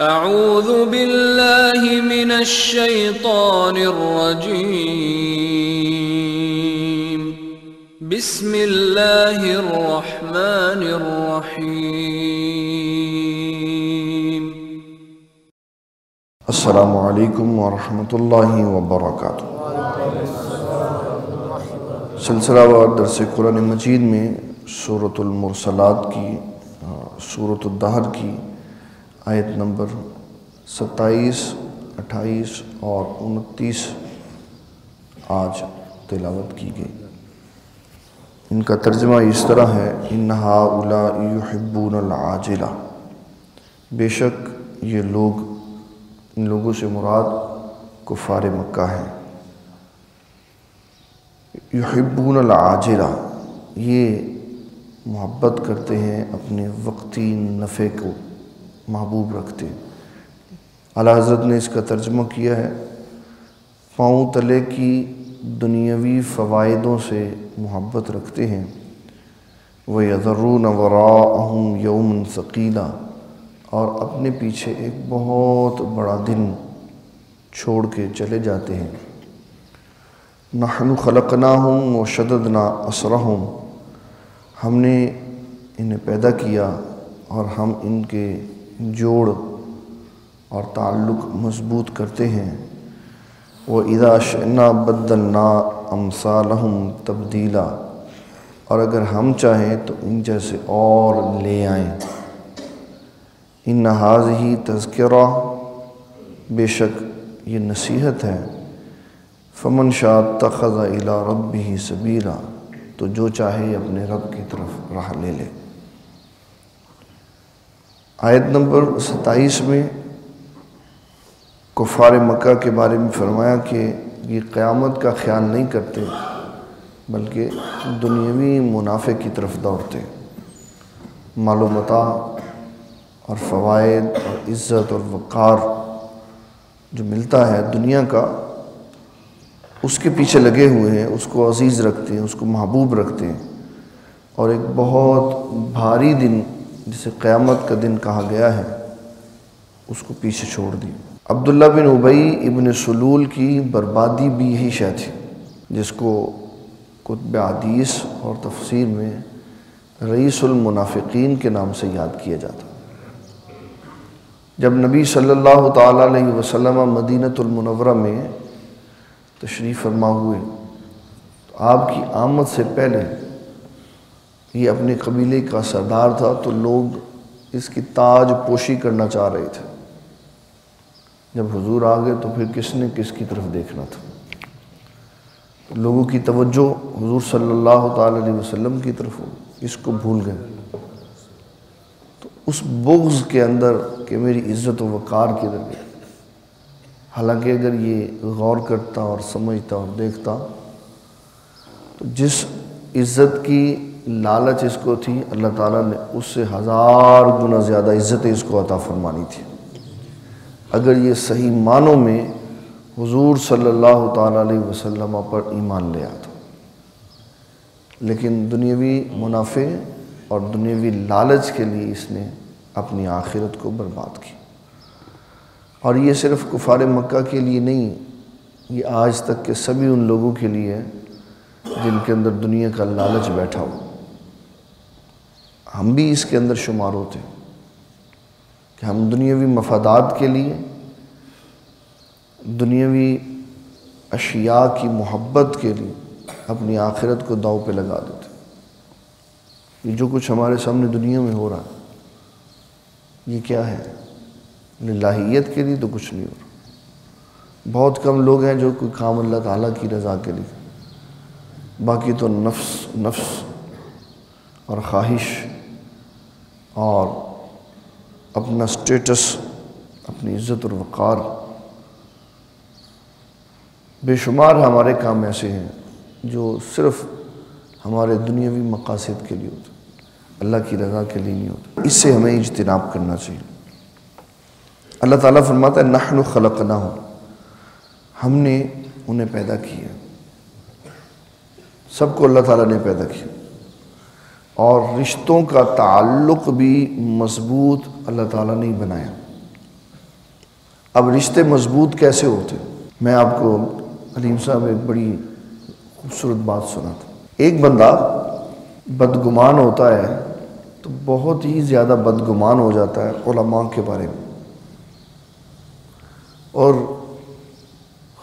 أعوذ بالله من الشيطان الرجيم. بسم الله الرحمن الرحيم. السلام علیکم ورحمۃ اللہ وبرکاتہ سلسلہ وار درس قرآن مجید میں صورت المرسلات کی صورت الدہر کی آیت نمبر ستائیس، اٹھائیس اور انتیس آج تلاوت کی گئی۔ ان کا ترجمہ اس طرح ہے، انہا اولا یحبون العاجلہ۔ بے شک یہ لوگ، ان لوگوں سے مراد کفار مکہ ہے یحبون العاجلہ، یہ محبت کرتے ہیں اپنے وقتی نفع کو۔ محبوب رکھتے ہیں۔ اعلیٰ حضرت نے اس کا ترجمہ کیا ہے۔ پاؤں تلے کی دنیاوی فوائدوں سے محبت رکھتے ہیں۔ وہ یذرون وراءہم یوم ثقیلا اور اپنے پیچھے ایک بہت بڑا دن چھوڑ کے چلے جاتے ہیں۔ نحن خلقناہم و شددنا اسرہم ہم نے انہیں پیدا کیا اور ہم ان کے جوڑ اور تعلق مضبوط کرتے ہیں۔ وہ اذا شئنا بدلنا امثالہم تبدیلا اور اگر ہم چاہیں تو ان جیسے اور لے آئیں۔ ان نحاظ ہی تذکرہ بے شک یہ نصیحت ہے۔ فمن شاء تخذ الى رب ہی سبیلا تو جو چاہے اپنے رب کی طرف راہ لے لے۔ آیت نمبر ستائیس میں کفار مکہ کے بارے میں فرمایا کہ یہ قیامت کا خیال نہیں کرتے، بلکہ دنیاوی منافع کی طرف دوڑتے۔ معلومات اور فوائد اور عزت اور وقار جو ملتا ہے دنیا کا، اس کے پیچھے لگے ہوئے ہیں، اس کو عزیز رکھتے ہیں، اس کو محبوب رکھتے ہیں۔ اور ایک بہت بھاری دن جسے قیامت کا دن کہا گیا ہے، اس کو پیچھے چھوڑ دی۔ عبداللہ بن ابئی ابن سلول کی بربادی بھی یہی شے تھی، جس کو کتب حدیث اور تفسیر میں رئیس المنافقین کے نام سے یاد کیا جاتا۔ جب نبی صلی اللہ تعالیٰ علیہ وسلم مدینۃ المنورہ میں تشریف فرما ہوئے، تو آپ کی آمد سے پہلے یہ اپنے قبیلے کا سردار تھا تو لوگ اس کی تاج پوشی کرنا چاہ رہے تھے۔ جب حضور آ گئے تو پھر کس نے کس کی طرف دیکھنا تھا؟ لوگوں کی توجہ حضور صلی اللہ تعالیٰ علیہ وسلم کی طرف ہو، اس کو بھول گئے۔ تو اس بغض کے اندر کہ میری عزت و وقار کی گئی حالانکہ اگر یہ غور کرتا اور سمجھتا اور دیکھتا، تو جس عزت کی لالچ اس کو تھی، اللہ تعالیٰ نے اس سے ہزار گنا زیادہ عزت اس کو عطا فرمانی تھی۔ اگر یہ صحیح معنوں میں حضور صلی اللہ تعالیٰ علیہ وسلم پر ایمان لے آتا۔ لیکن دنیاوی منافع اور دنیاوی لالچ کے لیے اس نے اپنی آخرت کو برباد کی۔ اور یہ صرف کفار مکہ کے لیے نہیں، یہ آج تک کے سبھی ان لوگوں کے لیے ہے جن کے اندر دنیا کا لالچ بیٹھا ہو ہم بھی اس کے اندر شمار ہوتے ہیں کہ ہم دنیاوی مفادات کے لیے، دنیاوی اشیاء کی محبت کے لیے اپنی آخرت کو داؤ پہ لگا دیتے یہ جو کچھ ہمارے سامنے دنیا میں ہو رہا ہے، یہ کیا ہے؟ للہیت کے لیے تو کچھ نہیں ہو رہا۔ بہت کم لوگ ہیں جو کوئی کام اللہ تعالیٰ کی رضا کے لیے۔ باقی تو نفس نفس اور خواہش اور اپنا سٹیٹس اپنی عزت اور وقار۔ بے شمار ہمارے کام ایسے ہیں جو صرف ہمارے دنیاوی مقاصد کے لیے ہوتے اللہ کی رضا کے لیے نہیں ہوتے۔ اس سے ہمیں اجتناب کرنا چاہیے۔ اللہ تعالیٰ فرماتا ہے، نحن خلقنا ہو ہم نے انہیں پیدا کیا۔ سب کو اللہ تعالیٰ نے پیدا کیا۔ اور رشتوں کا تعلق بھی مضبوط اللہ تعالیٰ نے بنایا۔ اب رشتے مضبوط کیسے ہوتے؟ میں آپ کو علیم صاحب ایک بڑی خوبصورت بات سنا تھا ایک بندہ بدگمان ہوتا ہے تو بہت ہی زیادہ بدگمان ہو جاتا ہے علماء کے بارے میں۔ اور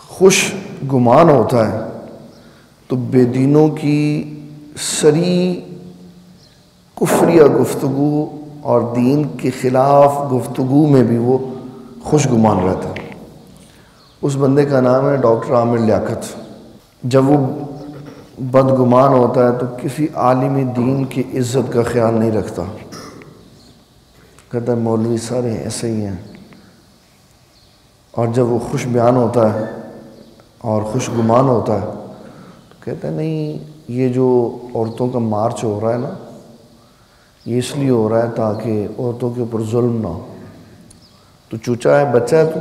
خوش گمان ہوتا ہے تو بے دینوں کی سری کفریہ گفتگو اور دین کے خلاف گفتگو میں بھی وہ خوش گمان رہتا ہے۔ اس بندے کا نام ہے ڈاکٹر عامر لیاقت۔ جب وہ بدگمان ہوتا ہے تو کسی عالمی دین کی عزت کا خیال نہیں رکھتا۔ کہتا ہے مولوی سارے ایسے ہی ہیں۔ اور جب وہ خوش بیان ہوتا ہے اور خوش گمان ہوتا ہے تو کہتا ہے نہیں، یہ جو عورتوں کا مارچ ہو رہا ہے نا یہ اس لیے ہو رہا ہے تاکہ عورتوں کے اوپر ظلم نہ ہو۔ تو چوچا ہے، بچہ ہے تو؟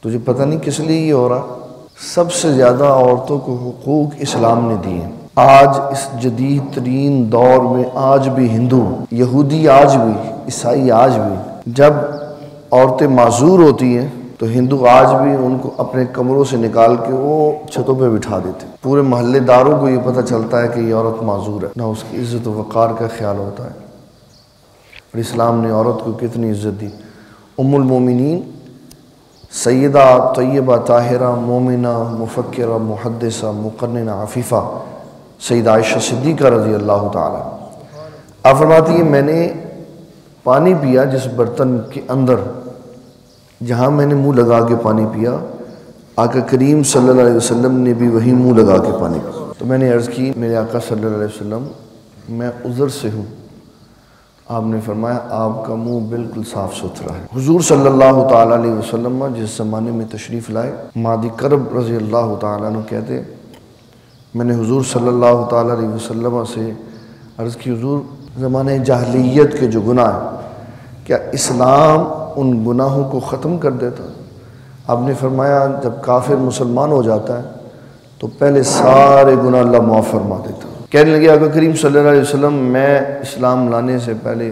تجھے پتہ نہیں کس لیے یہ ہو رہا؟ سب سے زیادہ عورتوں کو حقوق اسلام نے دیے۔ آج اس جدید ترین دور میں آج بھی ہندو، یہودی آج بھی، عیسائی آج بھی۔ جب عورتیں معذور ہوتی ہیں تو ہندو آج بھی ان کو اپنے کمروں سے نکال کے وہ چھتوں پہ بٹھا دیتے پورے محلے داروں کو یہ پتہ چلتا ہے کہ یہ عورت معذور ہے۔ نہ اس کی عزت و وقار کا خیال ہوتا ہے۔ اور اسلام نے عورت کو کتنی عزت دی۔ ام المومنین، سیدہ، طیبہ، طاہرہ، مومنہ، مفکرہ، محدثہ، مقننہ، عفیفہ سید عائشہ صدیقہ رضی اللہ تعالیٰ آپ فرماتی ہیں، میں نے پانی پیا جس برتن کے اندر جہاں میں نے منہ لگا کے پانی پیا، آقا کریم صلی اللہ علیہ وسلم نے بھی وہی منہ لگا کے پانی پیا۔ تو میں نے عرض کی، میرے آقا صلی اللہ علیہ وسلم، میں عذر سے ہوں۔ آپ نے فرمایا، آپ کا منہ بالکل صاف ستھرا ہے۔ حضور صلی اللہ تعالیٰ علیہ وسلم جس زمانے میں تشریف لائے مادی کرب رضی اللہ تعالیٰ عنہ کہتے، میں نے حضور صلی اللہ تعالیٰ علیہ وسلم سے عرض کی، حضور زمانے جاہلیت کے جو گناہ ہیں، کیا اسلام ان گناہوں کو ختم کر دیتا۔ آپ نے فرمایا، جب کافر مسلمان ہو جاتا ہے، تو پہلے سارے گناہ اللہ معاف فرما دیتا۔ کہنے لگے، آقا کریم صلی اللہ علیہ وسلم، میں اسلام لانے سے پہلے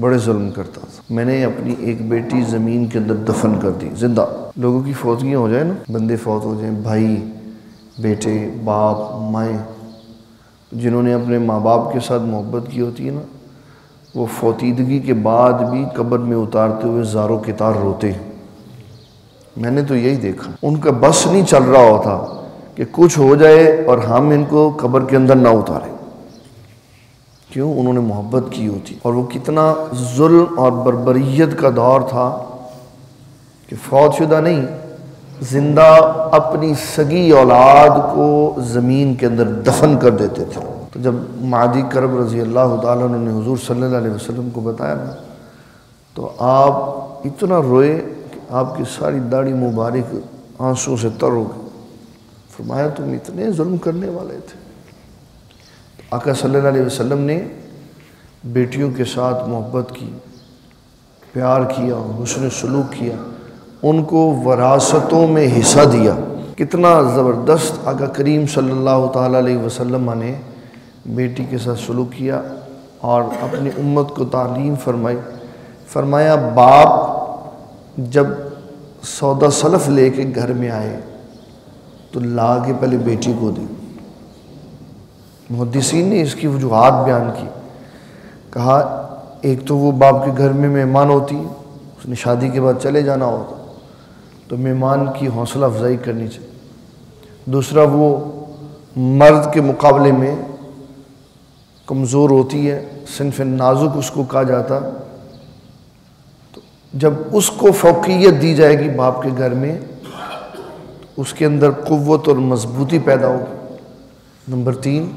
بڑے ظلم کرتا تھا۔ میں نے اپنی ایک بیٹی زمین کے اندر دفن کر دی۔ زندہ۔ لوگوں کی فوتگیاں ہو جائیں نا؟ بندے فوت ہو جائیں، بھائی، بیٹے، باپ، مائیں، جنہوں نے اپنے ماں باپ کے ساتھ محبت کی ہوتی ہے نا وہ فوتیدگی کے بعد بھی قبر میں اتارتے ہوئے زاروں کتار روتے میں نے تو یہی دیکھا۔ ان کا بس نہیں چل رہا ہوتا کہ کچھ ہو جائے اور ہم ان کو قبر کے اندر نہ اتاریں۔ کیوں؟ انہوں نے محبت کی ہوتی۔ اور وہ کتنا ظلم اور بربریت کا دور تھا کہ فوت شدہ نہیں، زندہ اپنی سگی اولاد کو زمین کے اندر دفن کر دیتے تھے۔ تو جب مادی کرب رضی اللہ تعالیٰ نے حضور صلی اللہ علیہ وسلم کو بتایا نا، تو آپ اتنا روئے کہ آپ کی ساری داڑھی مبارک آنسوں سے تر ہو گئی۔ فرمایا، تم اتنے ظلم کرنے والے تھے۔ آقا صلی اللہ علیہ وسلم نے بیٹیوں کے ساتھ محبت کی، پیار کیا، حسن سلوک کیا، ان کو وراثتوں میں حصہ دیا۔ کتنا زبردست آقا کریم صلی اللہ تعالیٰ علیہ وسلم نے بیٹی کے ساتھ سلوک کیا اور اپنی امت کو تعلیم فرمائی۔ فرمایا، باپ جب سودا سلف لے کے گھر میں آئے تو لا کے پہلے بیٹی کو دی محدثین نے اس کی وجوہات بیان کی۔ کہا، ایک تو وہ باپ کے گھر میں مہمان ہوتی، اس نے شادی کے بعد چلے جانا ہوتا، تو مہمان کی حوصلہ افزائی کرنی چاہیے۔ دوسرا، وہ مرد کے مقابلے میں کمزور ہوتی ہے، صنف نازک اس کو کہا جاتا۔ تو جب اس کو فوقیت دی جائے گی باپ کے گھر میں، اس کے اندر قوت اور مضبوطی پیدا ہوگی۔ نمبر تین،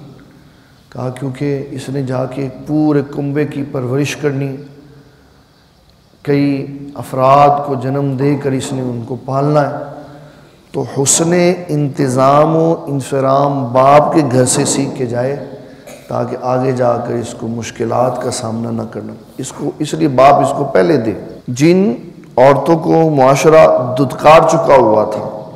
کہا کیونکہ اس نے جا کے پورے کنبے کی پرورش کرنی، کئی افراد کو جنم دے کر اس نے ان کو پالنا ہے۔ تو حسن انتظام و انفرام باپ کے گھر سے سیکھ کے جائے۔ تاکہ آگے جا کر اس کو مشکلات کا سامنا نہ کرنا۔ اس کو اس لیے باپ اس کو پہلے دے۔ جن عورتوں کو معاشرہ ددکار چکا ہوا تھا،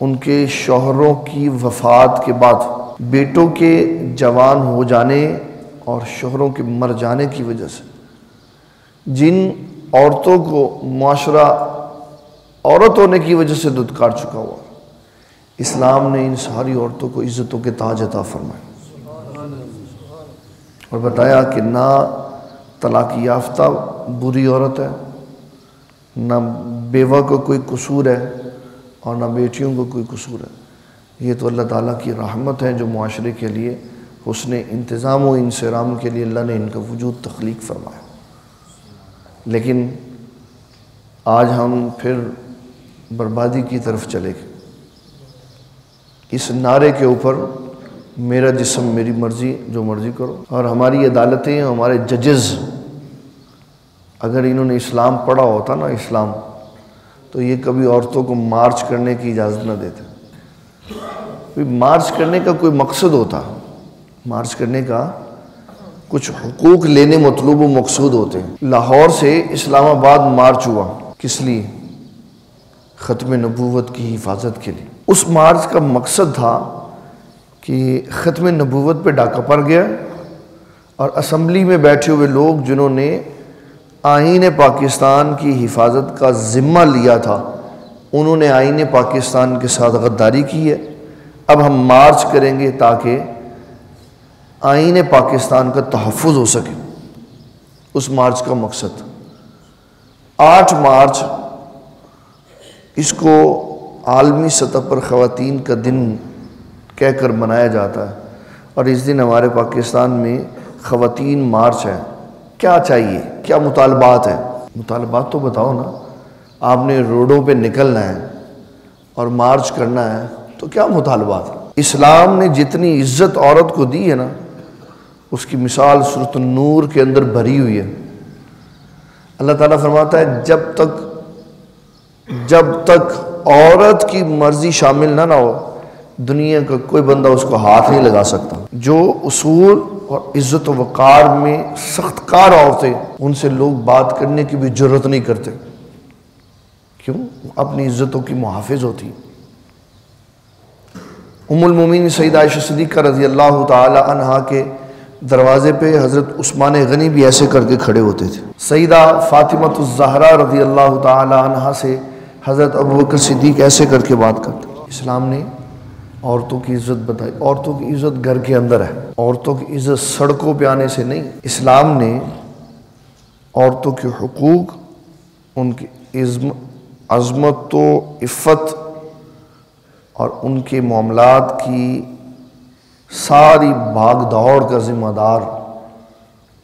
ان کے شوہروں کی وفات کے بعد بیٹوں کے جوان ہو جانے اور شوہروں کے مر جانے کی وجہ سے۔ جن عورتوں کو معاشرہ عورت ہونے کی وجہ سے ددکار چکا ہوا۔ اسلام نے ان ساری عورتوں کو عزتوں کے تاج عطا فرمائے۔ اور بتایا کہ نہ طلاق یافتہ بری عورت ہے، نہ بیوہ کو کوئی قصور ہے اور نہ بیٹیوں کو کوئی قصور ہے۔ یہ تو اللہ تعالیٰ کی رحمت ہے جو معاشرے کے لیے حسن انتظام و انسرام کے لیے اللہ نے ان کا وجود تخلیق فرمایا۔ لیکن آج ہم پھر بربادی کی طرف چلے گئے۔ اس نعرے کے اوپر میرا جسم میری مرضی، جو مرضی کرو۔ اور ہماری عدالتیں، ہمارے ججز اگر انہوں نے اسلام پڑھا ہوتا نا، اسلام، تو یہ کبھی عورتوں کو مارچ کرنے کی اجازت نہ دیتے۔ مارچ کرنے کا کوئی مقصد ہوتا۔ مارچ کرنے کا کچھ حقوق لینے مطلوب و مقصود ہوتے۔ ہیں لاہور سے اسلام آباد مارچ ہوا۔ کس لیے؟ ختم نبوت کی حفاظت کے لیے۔ اس مارچ کا مقصد تھا کہ ختم نبوت پہ ڈاکہ پڑ گیا اور اسمبلی میں بیٹھے ہوئے لوگ جنہوں نے آئین پاکستان کی حفاظت کا ذمہ لیا تھا، انہوں نے آئین پاکستان کے ساتھ غداری کی ہے۔ اب ہم مارچ کریں گے تاکہ آئین پاکستان کا تحفظ ہو سکے۔ اس مارچ کا مقصد۔ آٹھ مارچ، اس کو عالمی سطح پر خواتین کا دن کہہ کر منایا جاتا ہے۔ اور اس دن ہمارے پاکستان میں خواتین مارچ ہے۔ کیا چاہیے؟ کیا مطالبات ہیں؟ مطالبات تو بتاؤ نا۔ آپ نے روڈوں پہ نکلنا ہے اور مارچ کرنا ہے تو کیا مطالبات اسلام نے جتنی عزت عورت کو دی ہے نا، اس کی مثال صورت النور کے اندر بھری ہوئی ہے۔ اللہ تعالیٰ فرماتا ہے، جب تک جب تک عورت کی مرضی شامل نہ نہ ہو دنیا کا کوئی بندہ اس کو ہاتھ نہیں لگا سکتا۔ جو اصول اور عزت و وقار میں سخت کار عورتیں، ان سے لوگ بات کرنے کی بھی ضرورت نہیں کرتے۔ کیوں؟ اپنی عزتوں کی محافظ ہوتی ام المومین سعید عائشہ صدیقہ رضی اللہ تعالی عنہ کے دروازے پہ حضرت عثمان غنی بھی ایسے کر کے کھڑے ہوتے تھے۔ سیدہ فاطمت الزہرا رضی اللہ تعالی عنہ سے حضرت ابو بکر صدیق ایسے کر کے بات کرتے۔ اسلام نے عورتوں کی عزت بتائی۔ عورتوں کی عزت گھر کے اندر ہے۔ عورتوں کی عزت سڑکوں پہ آنے سے نہیں۔ اسلام نے عورتوں کے حقوق، ان کی عظمت و عفت اور ان کے معاملات کی ساری بھاگ دوڑ کا ذمہ دار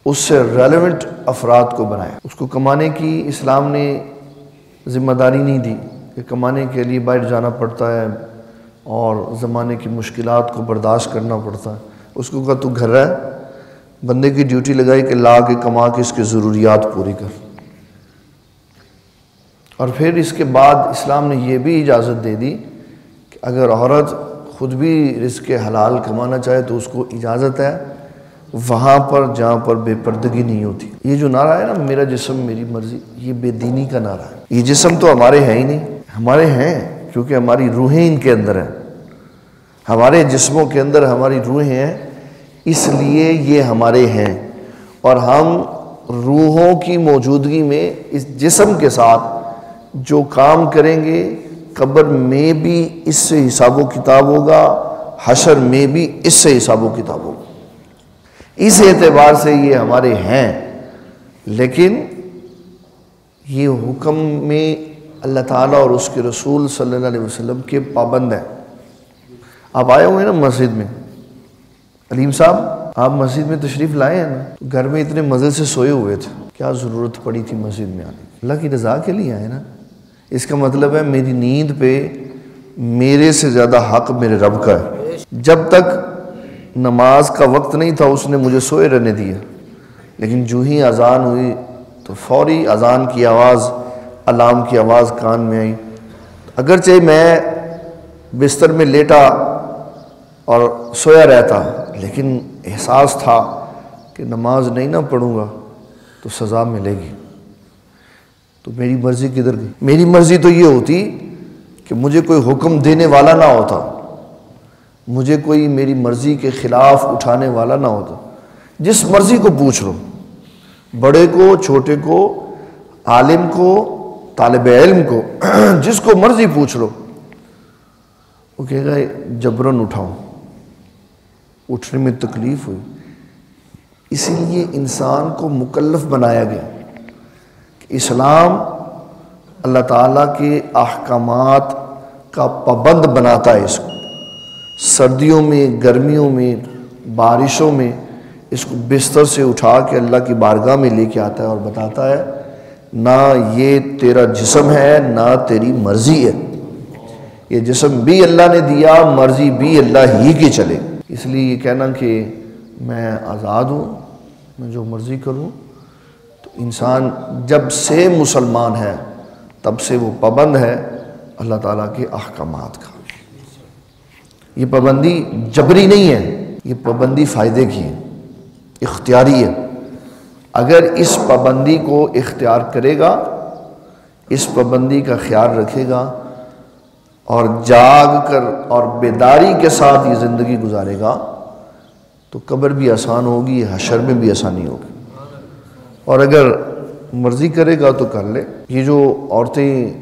اس سے ریلیونٹ افراد کو بنایا۔ اس کو کمانے کی اسلام نے ذمہ داری نہیں دی کہ کمانے کے لیے باہر جانا پڑتا ہے۔ اور زمانے کی مشکلات کو برداشت کرنا پڑتا ہے۔ اس کو کہا تو گھر رہ، بندے کی ڈیوٹی لگائی کہ لا کے کما کے اس کے ضروریات پوری کر۔ اور پھر اس کے بعد اسلام نے یہ بھی اجازت دے دی کہ اگر عورت خود بھی رزق حلال کمانا چاہے تو اس کو اجازت ہے۔ وہاں پر جہاں پر بے پردگی نہیں ہوتی۔ یہ جو نعرہ ہے نا، میرا جسم، میری مرضی، یہ بے دینی کا نعرہ ہے۔ یہ جسم تو ہمارے ہیں ہی نہیں، ہمارے ہیں۔ کیونکہ ہماری روحیں ان کے اندر ہیں۔ ہمارے جسموں کے اندر ہماری روحیں ہیں، اس لیے یہ ہمارے ہیں۔ اور ہم روحوں کی موجودگی میں اس جسم کے ساتھ جو کام کریں گے، قبر میں بھی اس سے حساب و کتاب ہوگا، حشر میں بھی اس سے حساب و کتاب ہوگا۔ اس اعتبار سے یہ ہمارے ہیں، لیکن یہ حکم میں اللہ تعالیٰ اور اس کے رسول صلی اللہ علیہ وسلم کے پابند ہیں۔ آپ آئے ہوئے ہیں نا مسجد میں۔ علیم صاحب، آپ مسجد میں تشریف لائے ہیں نا؟ گھر میں اتنے مزے سے سوئے ہوئے تھے۔ کیا ضرورت پڑی تھی مسجد میں آنے اللہ کی رضا کے لیے آئے نا۔ اس کا مطلب ہے میری نیند پہ میرے سے زیادہ حق میرے رب کا ہے۔ جب تک نماز کا وقت نہیں تھا، اس نے مجھے سوئے رہنے دیا۔ لیکن جو ہی اذان ہوئی تو فوری اذان کی آواز علام کی آواز کان میں آئی۔ اگرچہ میں بستر میں لیٹا اور سویا رہتا، لیکن احساس تھا کہ نماز نہیں نہ پڑھوں گا تو سزا ملے گی۔ تو میری مرضی کدھر گئی؟ میری مرضی تو یہ ہوتی کہ مجھے کوئی حکم دینے والا نہ ہوتا۔ مجھے کوئی میری مرضی کے خلاف اٹھانے والا نہ ہوتا۔ جس مرضی کو پوچھ لو، بڑے کو، چھوٹے کو، عالم کو طالب علم کو، جس کو مرضی پوچھ لو۔ وہ کہے گا، جبرن اٹھاؤ اٹھنے میں تکلیف ہوئی۔ اسی لیے انسان کو مکلف بنایا گیا کہ اسلام اللہ تعالیٰ کے احکامات کا پابند بناتا ہے۔ اس کو سردیوں میں، گرمیوں میں، بارشوں میں اس کو بستر سے اٹھا کے اللہ کی بارگاہ میں لے کے آتا ہے اور بتاتا ہے نہ یہ تیرا جسم ہے، نہ تیری مرضی ہے۔ یہ جسم بھی اللہ نے دیا، مرضی بھی اللہ ہی کی چلے۔ اس لیے یہ کہنا کہ میں آزاد ہوں، میں جو مرضی کروں، تو انسان جب سے مسلمان ہے، تب سے وہ پابند ہے اللہ تعالیٰ کے احکامات کا۔ یہ پابندی جبری نہیں ہے، یہ پابندی فائدے کی ہے، اختیاری ہے۔ اگر اس پابندی کو اختیار کرے گا، اس پابندی کا خیال رکھے گا اور جاگ کر اور بیداری کے ساتھ یہ زندگی گزارے گا، تو قبر بھی آسان ہوگی، حشر میں بھی آسانی ہوگی۔ اور اگر مرضی کرے گا تو کر لے۔ یہ جو عورتیں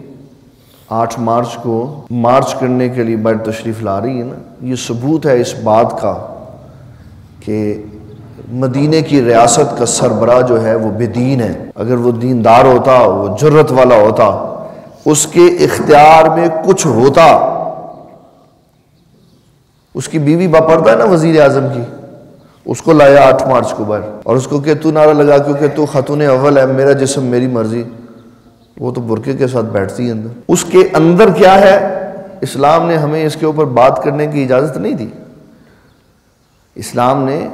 آٹھ مارچ کو مارچ کرنے کے لیے بڑھ تشریف لا رہی ہیں نا، یہ ثبوت ہے اس بات کا کہ مدینہ کی ریاست کا سربراہ جو ہے وہ بے دین ہے۔ اگر وہ دیندار ہوتا، وہ جرت والا ہوتا، اس کے اختیار میں کچھ ہوتا۔ اس کی بیوی باپردہ ہے نا وزیر اعظم کی۔ اس کو لایا آٹھ مارچ کو باہر۔ اور اس کو کہ تو نعرہ لگا، کیونکہ تو خاتون اول ہے، میرا جسم، میری مرضی۔ وہ تو برقعے کے ساتھ بیٹھتی ہے اندر۔ اس کے اندر کیا ہے؟ اسلام نے ہمیں اس کے اوپر بات کرنے کی اجازت نہیں دی۔ اسلام نے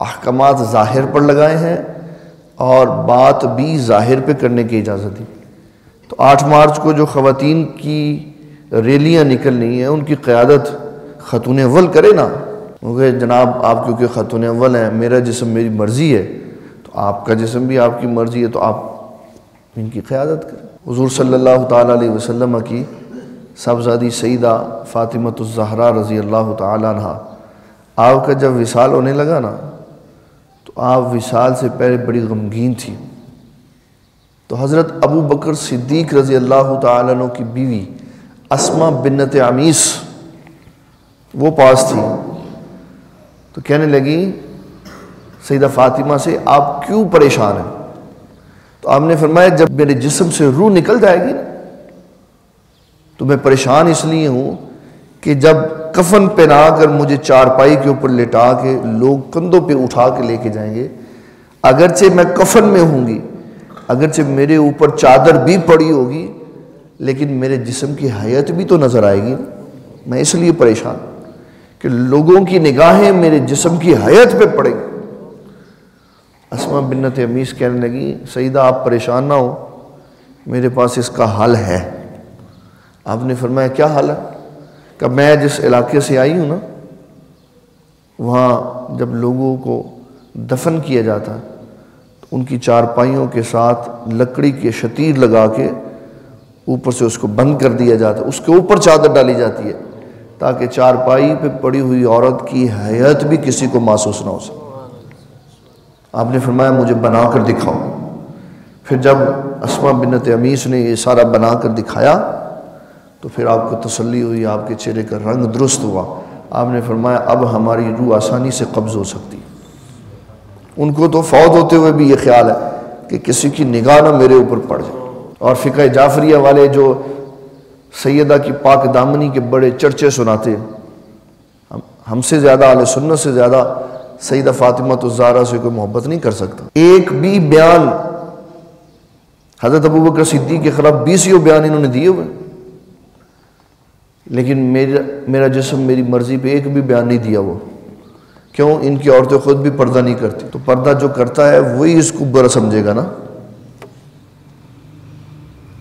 احکامات ظاہر پر لگائے ہیں اور بات بھی ظاہر پہ کرنے کی اجازت دی۔ تو آٹھ مارچ کو جو خواتین کی ریلیاں نکلنی ہیں، ان کی قیادت خاتون اول کرے نا۔ کیونکہ جناب، آپ کیونکہ خاتون اول ہیں، میرا جسم میری مرضی ہے، تو آپ کا جسم بھی آپ کی مرضی ہے، تو آپ ان کی قیادت کریں۔ حضور صلی اللہ تعالیٰ علیہ وسلم کی صاحبزادی سیدہ فاطمۃ الزہرا رضی اللہ تعالیٰ عنہ، آپ کا جب وصال ہونے لگا نا آپ وصال سے پہلے بڑی غمگین تھی۔ تو حضرت ابو بکر صدیق رضی اللہ تعالیٰ عنہ کی بیوی اسما بنت عمیس وہ پاس تھی۔ تو کہنے لگی، سیدہ فاطمہ سے، آپ کیوں پریشان ہیں؟ تو آپ نے فرمایا، جب میرے جسم سے روح نکل جائے گی نا، تو میں پریشان اس لیے ہوں کہ جب کفن پہنا کر مجھے چارپائی کے اوپر لٹا کے لوگ کندھوں پہ اٹھا کے لے کے جائیں گے۔ اگرچہ میں کفن میں ہوں گی، اگرچہ میرے اوپر چادر بھی پڑی ہوگی، لیکن میرے جسم کی حیت بھی تو نظر آئے گی۔ میں اس لیے پریشان کہ لوگوں کی نگاہیں میرے جسم کی حیت پہ پڑیں۔ گی اسما بنت امیس کہنے لگی، سیدہ، آپ پریشان نہ ہو میرے پاس اس کا حل ہے۔ آپ نے فرمایا، کیا حل ہے؟ کہ میں جس علاقے سے آئی ہوں نا، وہاں جب لوگوں کو دفن کیا جاتا ہے تو ان کی چارپائیوں کے ساتھ لکڑی کے شتیر لگا کے اوپر سے اس کو بند کر دیا جاتا ہے اس کے اوپر چادر ڈالی جاتی ہے تاکہ چارپائی پہ پڑی ہوئی عورت کی حیت بھی کسی کو محسوس نہ ہو سکے۔ آپ نے فرمایا، مجھے بنا کر دکھاؤ۔ پھر جب اسما بنت امیس نے یہ سارا بنا کر دکھایا تو پھر آپ کو تسلی ہوئی، آپ کے چہرے کا رنگ درست ہوا۔ آپ نے فرمایا، اب ہماری روح آسانی سے قبض ہو سکتی۔ ان کو تو فوت ہوتے ہوئے بھی یہ خیال ہے کہ کسی کی نگاہ نہ میرے اوپر پڑ جائے۔ اور فقہ جعفریہ والے جو سیدہ کی پاک دامنی کے بڑے چرچے سناتے ہم سے زیادہ علیہ سنت سے زیادہ سیدہ فاطمہ تو زارہ سے کوئی محبت نہیں کر سکتا۔ ایک بھی بیان حضرت ابو بکر صدیق کے خلاف بیسیوں بیان انہوں نے دیے ہوئے۔ لیکن میرا میرا جسم میری مرضی پہ ایک بھی بیان نہیں دیا وہ۔ کیوں؟ ان کی عورتیں خود بھی پردہ نہیں کرتی۔ تو پردہ جو کرتا ہے وہی اس کو برا سمجھے گا نا۔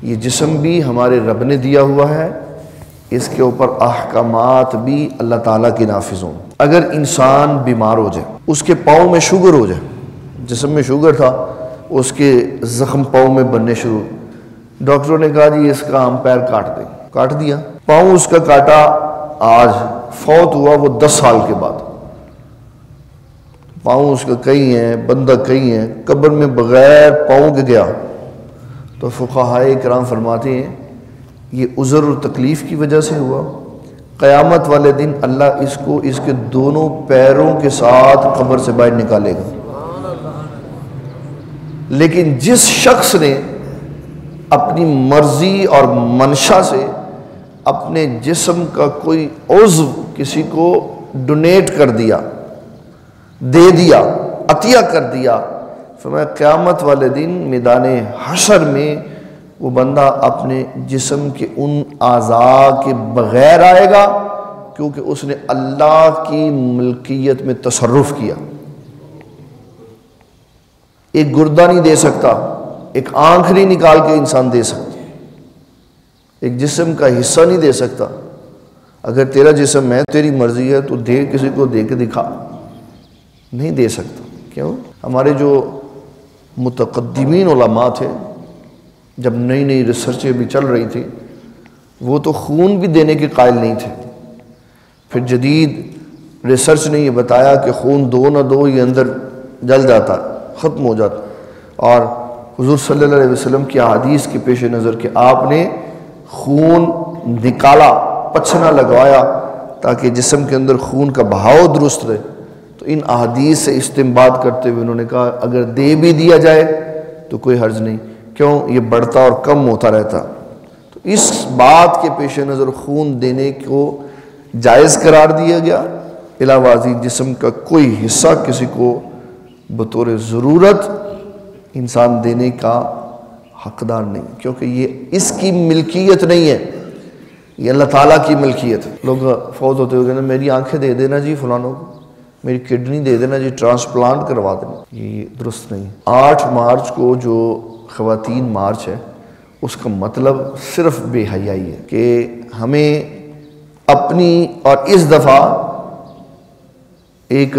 یہ جسم بھی ہمارے رب نے دیا ہوا ہے۔ اس کے اوپر احکامات بھی اللہ تعالیٰ کی نافذ ہوں۔ اگر انسان بیمار ہو جائے، اس کے پاؤں میں شوگر ہو جائے، جسم میں شوگر تھا، اس کے زخم پاؤں میں بننے شروع۔ ڈاکٹروں نے کہا جی اس کا ہم پیر کاٹ دیں۔ کاٹ دیا۔ پاؤں اس کا کاٹا، آج فوت ہوا وہ دس سال کے بعد۔ پاؤں اس کا کئی ہیں، بندہ کئی ہیں، قبر میں بغیر پاؤں کے گیا۔ تو فقہائے کرام فرماتے ہیں، یہ عذر و تکلیف کی وجہ سے ہوا۔ قیامت والے دن اللہ اس کو اس کے دونوں پیروں کے ساتھ قبر سے باہر نکالے گا۔ لیکن جس شخص نے اپنی مرضی اور منشا سے اپنے جسم کا کوئی عضو کسی کو ڈونیٹ کر دیا، دے دیا، عطیہ کر دیا، فرمایا قیامت والے دن میدان حشر میں وہ بندہ اپنے جسم کے ان اعضاء کے بغیر آئے گا کیونکہ اس نے اللہ کی ملکیت میں تصرف کیا۔ ایک گردہ نہیں دے سکتا، ایک آنکھ نہیں نکال کے انسان دے سکتا۔ ایک جسم کا حصہ نہیں دے سکتا۔ اگر تیرا جسم ہے، تیری مرضی ہے، تو دے، کسی کو دے کے دکھا۔ نہیں دے سکتا۔ کیوں؟ ہمارے جو متقدمین علماء تھے، جب نئی نئی ریسرچیں بھی چل رہی تھی وہ تو خون بھی دینے کے قائل نہیں تھے۔ پھر جدید ریسرچ نے یہ بتایا کہ خون دو نہ دو یہ اندر جل جاتا، ختم ہو جاتا۔ اور حضور صلی اللہ علیہ وسلم کی احادیث کے پیش نظر کہ آپ نے خون نکالا، پچھنا لگوایا تاکہ جسم کے اندر خون کا بہاؤ درست رہے۔ تو ان احادیث سے استمباد کرتے ہوئے انہوں نے کہا، اگر دے بھی دیا جائے تو کوئی حرج نہیں۔ کیوں؟ یہ بڑھتا اور کم ہوتا رہتا۔ تو اس بات کے پیش نظر خون دینے کو جائز قرار دیا گیا۔ علاوازی جسم کا کوئی حصہ کسی کو بطور ضرورت انسان دینے کا حقدار نہیں کیونکہ یہ اس کی ملکیت نہیں ہے، یہ اللہ تعالیٰ کی ملکیت ہے۔ لوگ فوت ہوتے ہوئے میری آنکھیں دے دینا جی فلانوں کو، میری کڈنی دے دینا جی ٹرانسپلانٹ کروا دینا۔ یہ درست نہیں آٹھ مارچ کو جو خواتین مارچ ہے، اس کا مطلب صرف بے حیائی ہے کہ ہمیں اپنی اور اس دفعہ ایک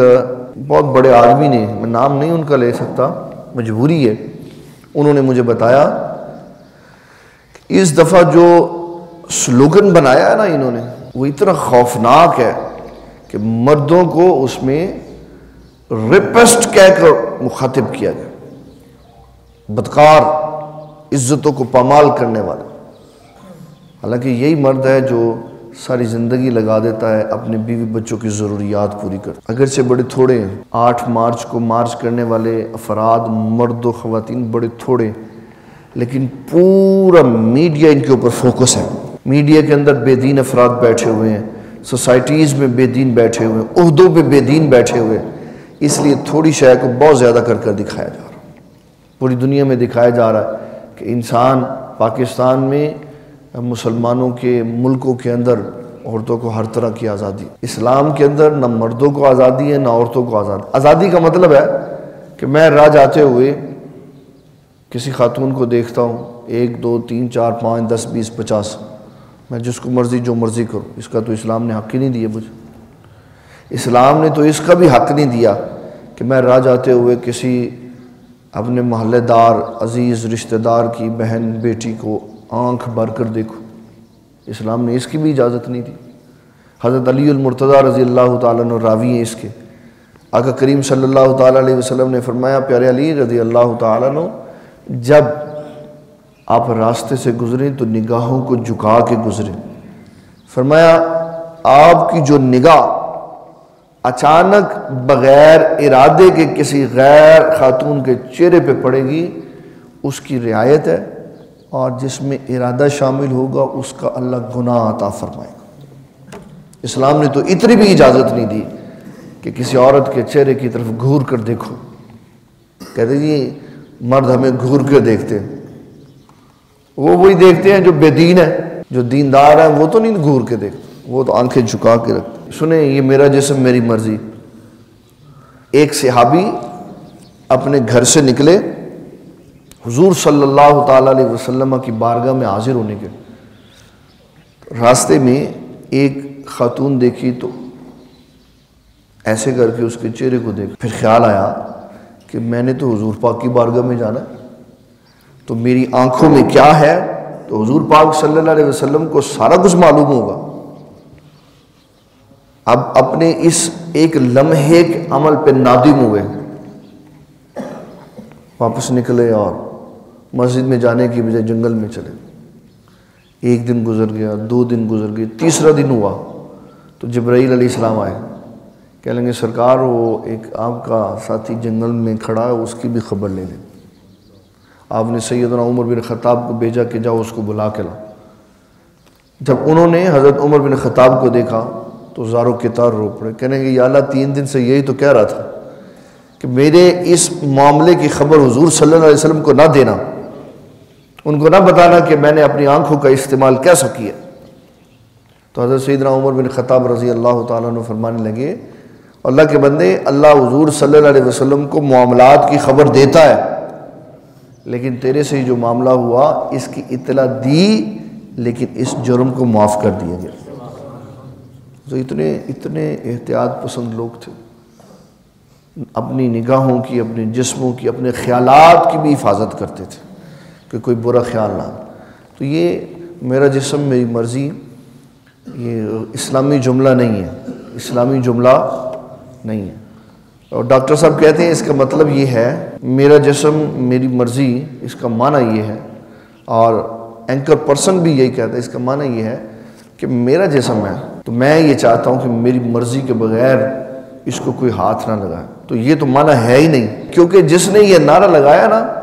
بہت بڑے آدمی نے، میں نام نہیں ان کا لے سکتا، مجبوری ہے انہوں نے مجھے بتایا کہ اس دفعہ جو سلوگن بنایا ہے نا انہوں نے، وہ اتنا خوفناک ہے کہ مردوں کو اس میں ریپسٹ کہہ کر مخاطب کیا گیا۔ بدکار، عزتوں کو پامال کرنے والا۔ حالانکہ یہی مرد ہے جو ساری زندگی لگا دیتا ہے، اپنے بیوی بچوں کی ضروریات پوری کر اگرچہ بڑے تھوڑے ہیں، آٹھ مارچ کو مارچ کرنے والے افراد، مرد و خواتین بڑے تھوڑے لیکن پورا میڈیا ان کے اوپر فوکس ہے۔ میڈیا کے اندر بے دین افراد بیٹھے ہوئے ہیں، سوسائٹیز میں بے دین بیٹھے ہوئے ہیں، عہدوں پہ بے دین بیٹھے ہوئے ہیں۔ اس لیے تھوڑی شے کو بہت زیادہ کر کر دکھایا جا رہا پوری دنیا میں دکھایا جا رہا ہے کہ انسان پاکستان میں مسلمانوں کے ملکوں کے اندر عورتوں کو ہر طرح کی آزادی۔ اسلام کے اندر نہ مردوں کو آزادی ہے، نہ عورتوں کو آزادی۔ آزادی کا مطلب ہے کہ میں راہ جاتے ہوئے کسی خاتون کو دیکھتا ہوں، ایک، دو، تین، چار، پانچ، دس، بیس، پچاس۔ میں جس کو مرضی، جو مرضی کروں۔ اس کا تو اسلام نے حق ہی نہیں دیا مجھے۔ اسلام نے تو اس کا بھی حق نہیں دیا کہ میں راہ جاتے ہوئے کسی اپنے محلے دار، عزیز، رشتہ دار کی بہن، بیٹی کو آنکھ بھر کر دیکھو۔ اسلام نے اس کی بھی اجازت نہیں دی۔ حضرت علی المرتضیٰ رضی اللہ تعالیٰ عنہ راوی ہیں اس کے۔ آقا کریم صلی اللہ تعالیٰ علیہ وسلم نے فرمایا، پیارے علی رضی اللہ تعالیٰ عنہ، جب آپ راستے سے گزریں تو نگاہوں کو جھکا کے گزریں۔ فرمایا، آپ کی جو نگاہ اچانک بغیر ارادے کے کسی غیر خاتون کے چہرے پہ پڑے گی، اس کی رعایت ہے۔ اور جس میں ارادہ شامل ہوگا، اس کا اللہ گناہ عطا فرمائے گا۔ اسلام نے تو اتنی بھی اجازت نہیں دی کہ کسی عورت کے چہرے کی طرف گھور کر دیکھو۔ کہتے جی مرد ہمیں گھور کر دیکھتے ہیں؟ وہ وہی دیکھتے ہیں جو بے دین ہے، جو دیندار ہیں وہ تو نہیں گھور کے دیکھتے۔ وہ تو آنکھیں جھکا کے رکھتے سنیں، یہ میرا جسم، میری مرضی۔ ایک صحابی اپنے گھر سے نکلے۔ حضور صلی اللہ تعالیٰ علیہ وسلم کی بارگاہ میں حاضر ہونے کے راستے میں ایک خاتون دیکھی تو ایسے کر کے اس کے چہرے کو دیکھ پھر خیال آیا کہ میں نے تو حضور پاک کی بارگاہ میں جانا تو میری آنکھوں میں کیا ہے؟ تو حضور پاک صلی اللہ علیہ وسلم کو سارا کچھ معلوم ہوگا۔ اب اپنے اس ایک لمحے کے عمل پہ نادم ہوئے۔ واپس نکلے اور مسجد میں جانے کی بجائے جنگل میں چلے ایک دن گزر گیا، دو دن گزر گئے، تیسرا دن ہوا۔ تو جبرائیل علیہ السلام آئے۔ کہہ لیں گے سرکار، وہ ایک آپ کا ساتھی جنگل میں کھڑا ہے، اس کی بھی خبر لے لیں آپ نے سیدنا عمر بن خطاب کو بھیجا کہ جاؤ، اس کو بلا کے لاؤ۔ جب انہوں نے حضرت عمر بن خطاب کو دیکھا، تو زاروں کے تار رو پڑے۔ کہنے گے یا اللہ، تین دن سے یہی تو کہہ رہا تھا کہ میرے اس معاملے کی خبر حضور صلی اللہ علیہ وسلم کو نہ دینا۔ ان کو نہ بتانا کہ میں نے اپنی آنکھوں کا استعمال کیسا کیا۔ تو حضرت سیدنا عمر بن خطاب رضی اللہ تعالیٰ عنہ فرمانے لگے، اللہ کے بندے، اللہ حضور صلی اللہ علیہ وسلم کو معاملات کی خبر دیتا ہے، لیکن تیرے سے جو معاملہ ہوا، اس کی اطلاع دی، لیکن اس جرم کو معاف کر دیا گیا۔ تو اتنے اتنے احتیاط پسند لوگ تھے۔ اپنی نگاہوں کی، اپنے جسموں کی، اپنے خیالات کی بھی حفاظت کرتے تھے۔ کہ کوئی برا خیال نہ تو یہ میرا جسم، میری مرضی، یہ اسلامی جملہ نہیں ہے۔ اسلامی جملہ نہیں ہے۔ اور ڈاکٹر صاحب کہتے ہیں اس کا مطلب یہ ہے، میرا جسم، میری مرضی، اس کا معنی یہ ہے۔ اور اینکر پرسن بھی یہی کہتا ہے، اس کا معنی یہ ہے کہ میرا جسم ہے۔ تو میں یہ چاہتا ہوں کہ میری مرضی کے بغیر اس کو کوئی ہاتھ نہ لگائے۔ تو یہ تو معنی ہے ہی نہیں۔ کیونکہ جس نے یہ نعرہ لگایا نا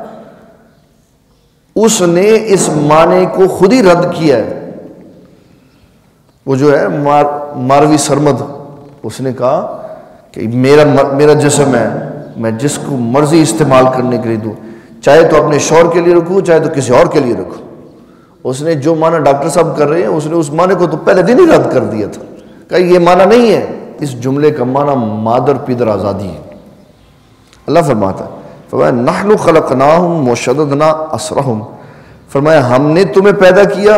اس نے اس معنی کو خود ہی رد کیا ہے۔ وہ جو ہے، مار، ماروی سرمد، اس نے کہا کہ میرا میرا جسم ہے، میں جس کو مرضی استعمال کرنے کے لیے دوں، چاہے تو اپنے شور کے لیے رکھوں، چاہے تو کسی اور کے لیے رکھوں۔ اس نے جو معنی ڈاکٹر صاحب کر رہے ہیں، اس نے اس معنی کو تو پہلے دن ہی رد کر دیا تھا۔ کہ یہ معنی نہیں ہے۔ اس جملے کا معنی مادر پیدر آزادی ہے۔ اللہ فرماتا ہے۔ فرمایا، نحن خلقناہم مشددنا اسرہم. فرمایا، ہم نے تمہیں پیدا کیا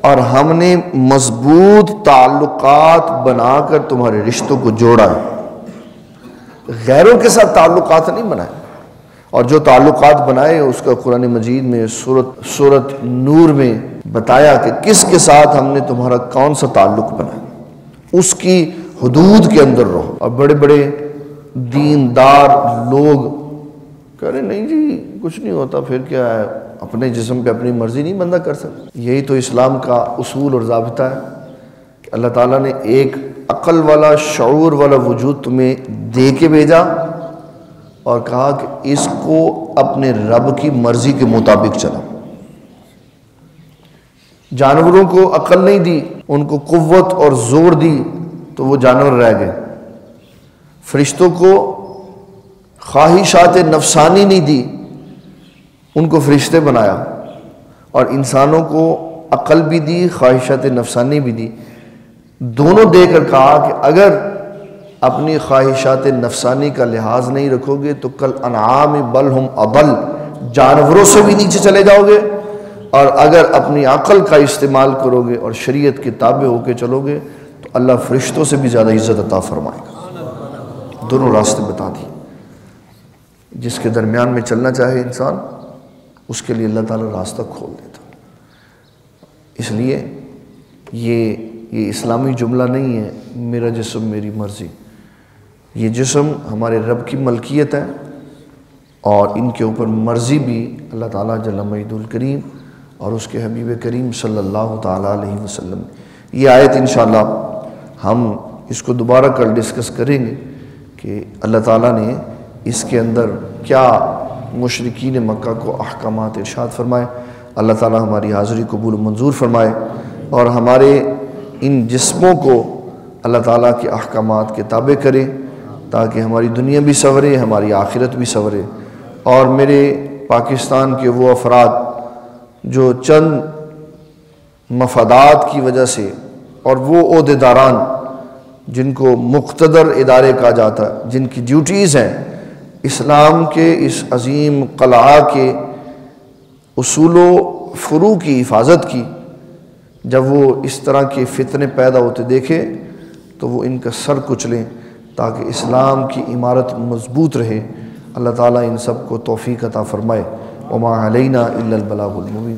اور ہم نے مضبوط تعلقات بنا کر تمہارے رشتوں کو جوڑا ہے. غیروں کے ساتھ تعلقات نہیں بنائے. اور جو تعلقات بنائے، اس کا قرآن مجید میں صورت صورت نور میں بتایا کہ کس کے ساتھ ہم نے تمہارا کون سا تعلق بنایا. اس کی حدود کے اندر رہو. اور بڑے بڑے دیندار لوگ کہہ رہے نہیں جی کچھ نہیں ہوتا، پھر کیا ہے؟ اپنے جسم پہ اپنی مرضی نہیں بندہ کر سکتا۔ یہی تو اسلام کا اصول اور ضابطہ ہے کہ اللہ تعالیٰ نے ایک عقل والا، شعور والا وجود تمہیں دے کے بھیجا اور کہا کہ اس کو اپنے رب کی مرضی کے مطابق چلا جانوروں کو عقل نہیں دی، ان کو قوت اور زور دی تو وہ جانور رہ گئے۔ فرشتوں کو خواہشات نفسانی نہیں دی، ان کو فرشتے بنایا اور انسانوں کو عقل بھی دی، خواہشات نفسانی بھی دی۔ دونوں دے کر کہا کہ اگر اپنی خواہشات نفسانی کا لحاظ نہیں رکھو گے تو کل انعام بل ہم ابل، جانوروں سے بھی نیچے چلے جاؤ گے۔ اور اگر اپنی عقل کا استعمال کرو گے اور شریعت کے تابع ہو کے چلو گے تو اللہ فرشتوں سے بھی زیادہ عزت عطا فرمائے گا۔ دونوں راستے بتا دی جس کے درمیان میں چلنا چاہے انسان، اس کے لیے اللہ تعالیٰ راستہ کھول دیتا۔ اس لیے یہ یہ اسلامی جملہ نہیں ہے، میرا جسم میری مرضی۔ یہ جسم ہمارے رب کی ملکیت ہے اور ان کے اوپر مرضی بھی اللہ تعالیٰ جل مجد الکریم اور اس کے حبیب کریم صلی اللہ تعالیٰ علیہ وسلم یہ آیت انشاءاللہ ہم اس کو دوبارہ کل ڈسکس کریں گے کہ اللہ تعالیٰ نے اس کے اندر کیا مشرقین مکہ کو احکامات ارشاد فرمائے۔ اللہ تعالیٰ ہماری حاضری قبول منظور فرمائے اور ہمارے ان جسموں کو اللہ تعالیٰ کے احکامات کے تابع کرے تاکہ ہماری دنیا بھی سورے ہماری آخرت بھی سورے اور میرے پاکستان کے وہ افراد جو چند مفادات کی وجہ سے اور وہ عہدے داران جن کو مقتدر ادارے کہا جاتا ہے جن کی ڈیوٹیز ہیں اسلام کے اس عظیم قلعہ کے اصول و فرو کی حفاظت کی، جب وہ اس طرح کے فتنے پیدا ہوتے دیکھے تو وہ ان کا سر کچلیں تاکہ اسلام کی عمارت مضبوط رہے۔ اللہ تعالیٰ ان سب کو توفیق عطا فرمائے۔ وما علینا الا البلاغ المبین